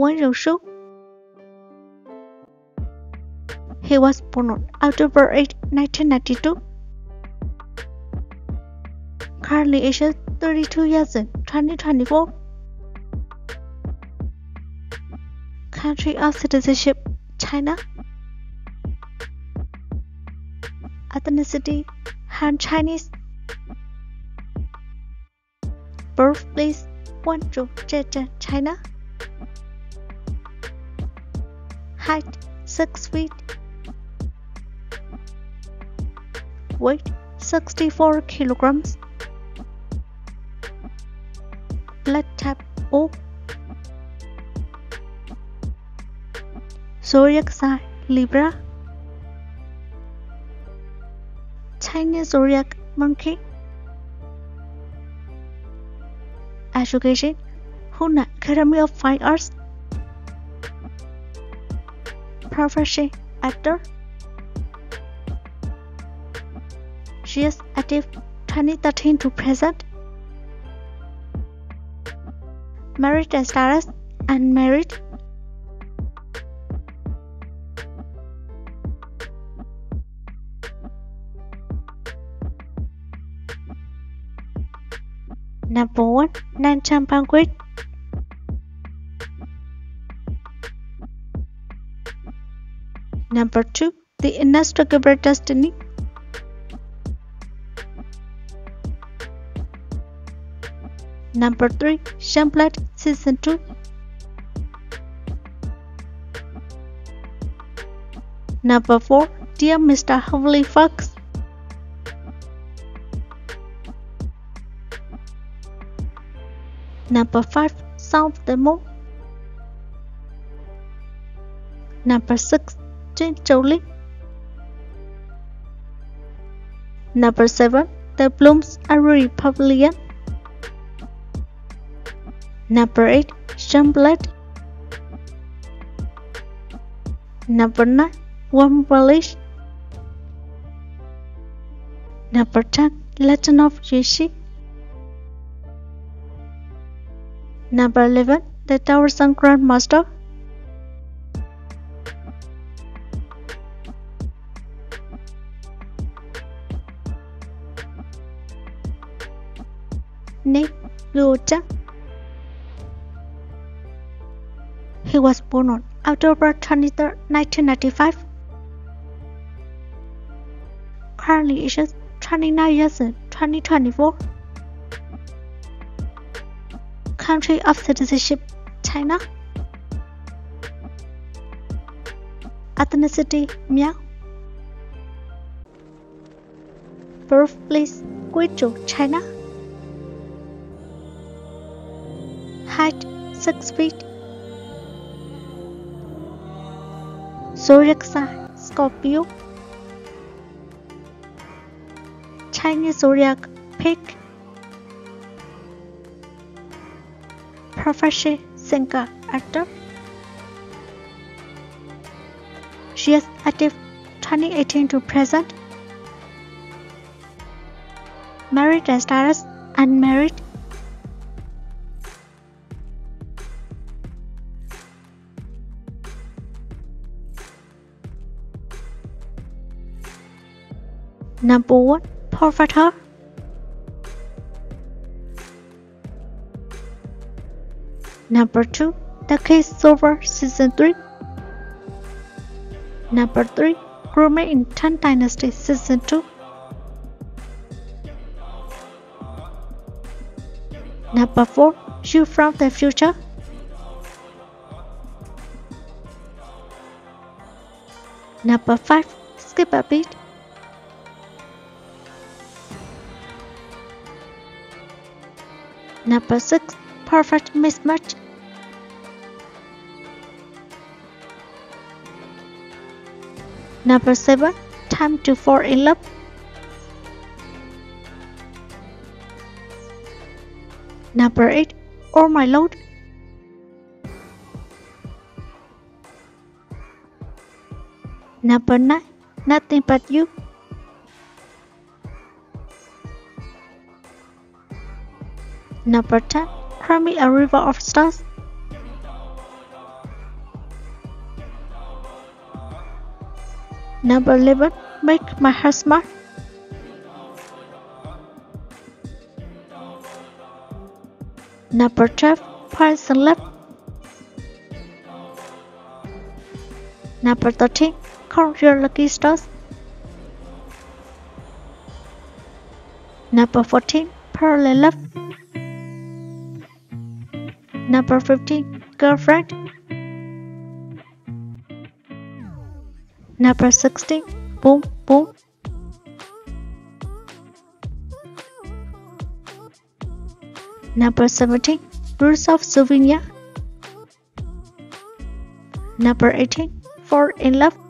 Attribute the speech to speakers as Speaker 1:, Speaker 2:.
Speaker 1: Wang Youshuo. He was born on October 8, 1992. Currently ages 32 years in 2024. Country of citizenship China. Ethnicity Han Chinese. Birthplace Guangzhou, Zhejiang, China. Height 6 feet. Weight 64 kilograms. Blood type O. Zodiac sign Libra. Chinese zodiac monkey. Education Hunan Academy of Fine Arts. Profession Actor. She is active 2013 to present. Married and status unmarried. Number 1 Nanchang Banquet Number 2 The Inextricable Destiny. Number 3 Shamplet Season 2 Number 4 Dear Mr. Heavenly Fox. Number 5 Solve the Moon. Number 6 Number 7 The Blooms at Ruyi Pavilion Number 8 Shamblet Number 9 Warm Village Number 10 Legend of Yoshi Number 11 The Tower Sun Grandmaster Luo Zheng He was born on October 23, 1995. Currently ages 29 years in 2024. Country of citizenship China. Ethnicity Miao. Birthplace Guizhou, China. Height 6 feet. Zodiac sign Scorpio. Chinese zodiac Pig. Profession singer actor. She is active 2018 to present. Married and status unmarried. Number 1 Professor Number 2 The Case Solver Season 3 Number 3 Grooming in Tang Dynasty Season 2 Number 4 You from the Future. Number 5 Skip a beat Number 6 Perfect Mismatch. Number 7 Time to Fall in Love. Number 8 Oh My Lord. Number 9 Nothing But You Number 10. Cry a river of stars. Number 11. Make my heart smart. Number 12. Paris and love. Number 13. Count your lucky stars. Number 14. Parallel love. Number 15. Girlfriend. Number 16. Boom, boom. Number 17. Rules of Souvenir. Number 18. Fall in love.